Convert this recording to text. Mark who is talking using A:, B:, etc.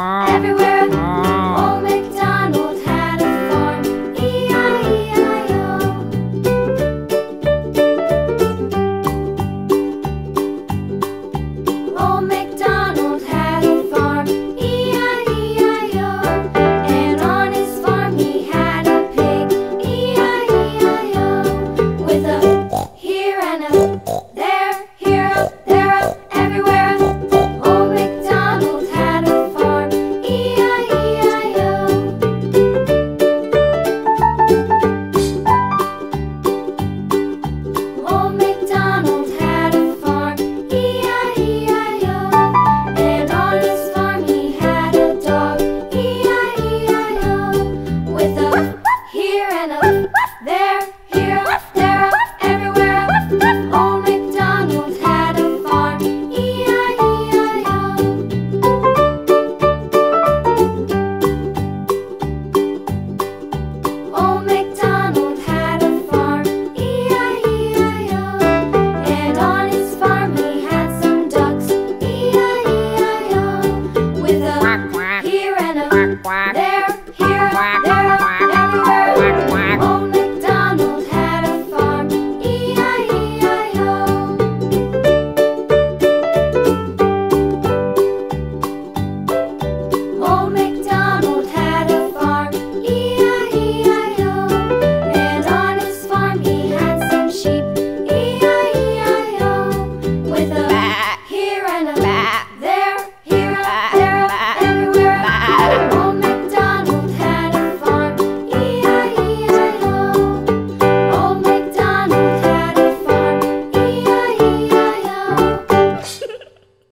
A: Everywhere.